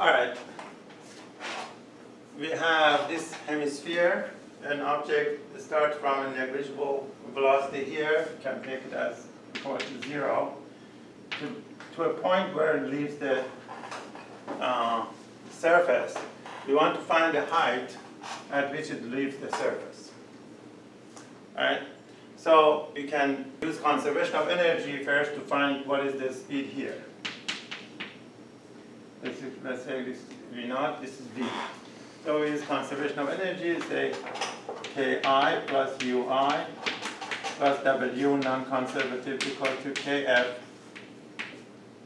All right. We have this hemisphere, an object starts from a negligible velocity here, can take it as equal to zero, to, to a point where it leaves the uh, surface. We want to find the height at which it leaves the surface. All right? So we can use conservation of energy first to find what is the speed here. Is, let's say this is V naught, this is V. So use conservation of energy, say Ki plus Ui plus W non-conservative equal to Kf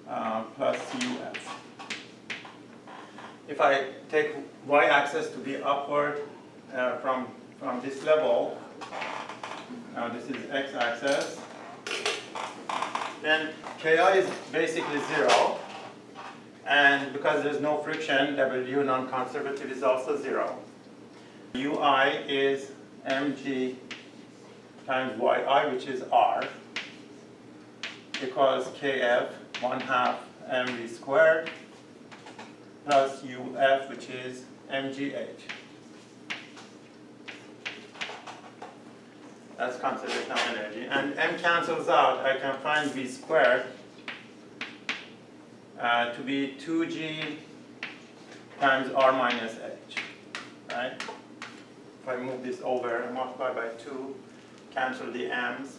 uh, plus Uf. If I take y-axis to be upward uh, from, from this level, now this is x-axis, then Ki is basically zero, and because there's no friction, W non-conservative is also zero. Ui is mg times yi, which is r, equals kf, 1 half mv squared, plus uf, which is mgh. That's conservation of energy. And m cancels out, I can find v squared uh, to be 2g times r minus h, right? If I move this over and multiply by 2, cancel the m's.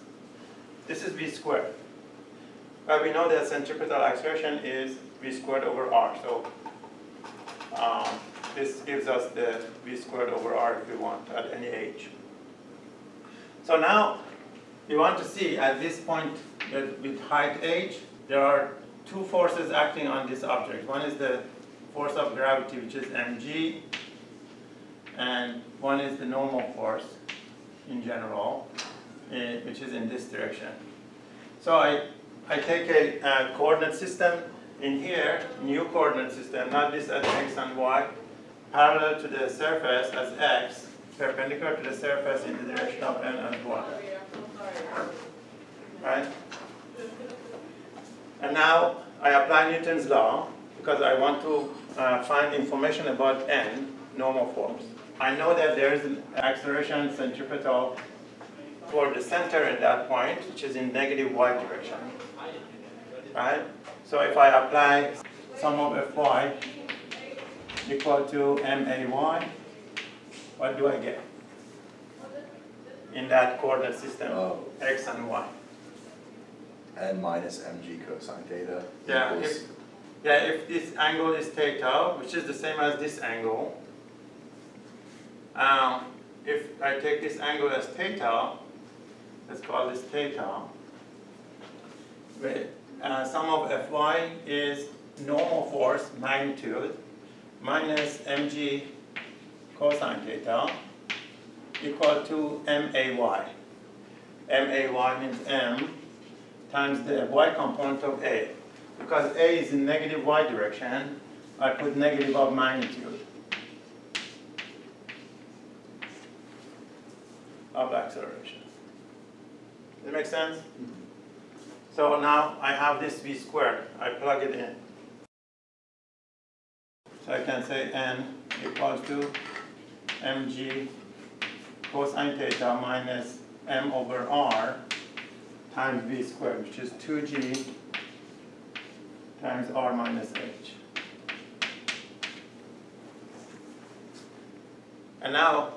This is v squared. But we know that centripetal acceleration is v squared over r. So um, this gives us the v squared over r if we want at any h. So now we want to see at this point that with height h, there are two forces acting on this object. One is the force of gravity, which is mg, and one is the normal force in general, eh, which is in this direction. So I, I take a, a coordinate system in here, new coordinate system, not this as x and y, parallel to the surface as x, perpendicular to the surface in the direction of n and y. Right? And now I apply Newton's law because I want to uh, find information about n, normal force. I know that there is an acceleration centripetal toward the center at that point, which is in negative y direction. Right? So if I apply sum of Fy equal to MAY, what do I get? In that coordinate system, Oh. x and y. n minus mg cosine theta Yeah, if, yeah, if this angle is theta, which is the same as this angle, um, if I take this angle as theta, let's call this theta, where, uh, sum of Fy is normal force magnitude minus mg cosine theta equal to MAY. MAY means M times the y component of A. Because A is in negative y direction, I put negative of magnitude of acceleration. Does that make sense? Mm-hmm. So now I have this v squared. I plug it in. So I can say n equals to mg cosine theta minus m over r times v squared, which is 2g times r minus h. And now,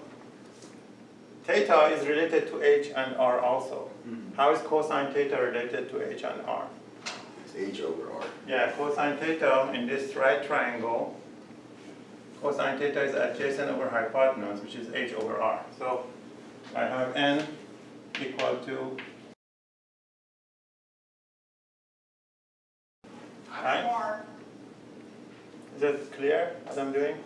theta is related to h and r also. Mhm. How is cosine theta related to h and r? it's h over r. Yeah, cosine theta in this right triangle, cosine theta is adjacent over hypotenuse, which is h over r. So I have n equal to Right? Is that clear what I'm doing?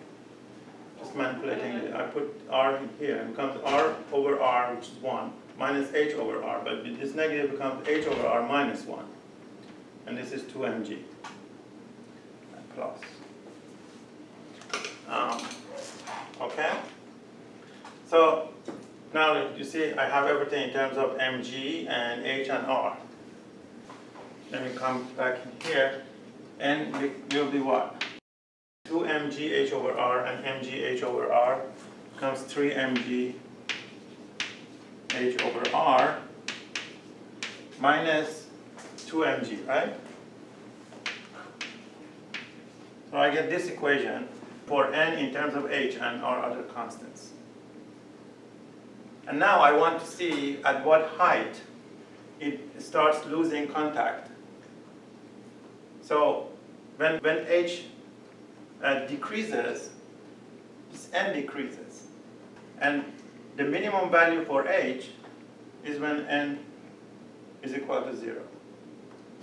Just manipulating it. I put r in here, it becomes r over r, which is 1, minus h over r, but this negative becomes h over r minus 1. And this is 2mg plus. Um, okay? So now you see I have everything in terms of mg and h and r. Let me come back here, we will be what? two mg h over r and mg h over r becomes three mg h over r minus two mg, right? So I get this equation for n in terms of h and r other constants. And now I want to see at what height it starts losing contact. So when, when h uh, decreases, this n decreases. And the minimum value for h is when n is equal to 0.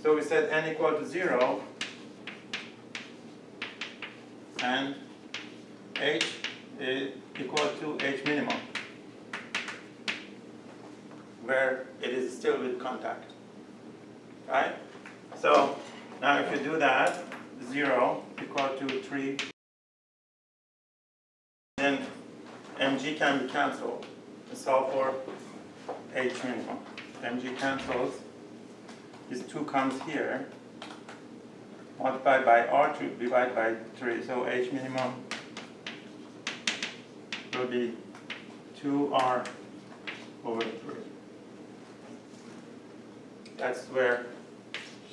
So we said n equal to 0 and h is equal to h minimum where it is still with contact. Right? So now if you do that, 0 equal to 3, then mg can be cancelled. Solve for h minimum. mg cancels, this 2 comes here, multiplied by R2 divide by 3, so h minimum will be 2r over 3. That's where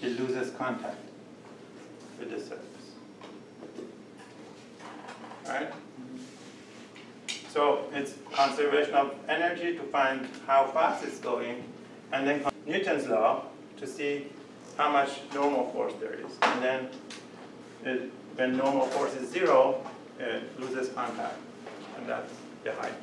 it loses contact the surface. Alright? So it's conservation of energy to find how fast it's going, and then Newton's law to see how much normal force there is. And then it, when normal force is zero, it loses contact, and that's the height.